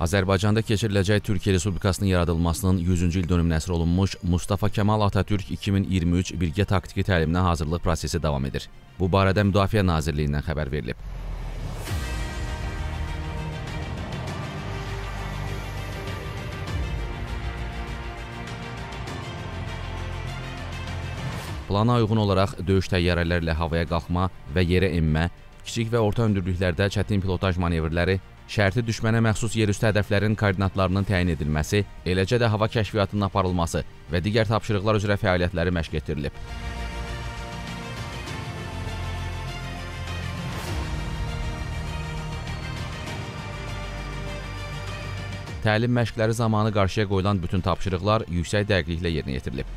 Azərbaycanda keçiriləcək Türkiyə Respublikasının yaradılmasının 100-cü il dönümünə nəsr olunmuş Mustafa Kemal Atatürk 2023 birgə taktiki təliminə hazırlıq prosesi davam edir. Bu barədə Müdafiə Nazirliyindən xəbər verilib. Plana uyğun olaraq döyüş təyyarələrlə havaya qalxma və yerə enmə, kiçik və orta hündürlüklərdə çətin pilotaj manevrləri, şərti düşmənə məxsus yerüstü hədəflərin koordinatlarının təyin edilməsi, eləcə də hava kəşfiyyatının aparılması və digər tapşırıqlar üzrə fəaliyyətləri məşq etdirilib. Təlim məşqləri zamanı qarşıya qoyulan bütün tapşırıqlar yüksək dəqiqliklə yerinə yetirilib.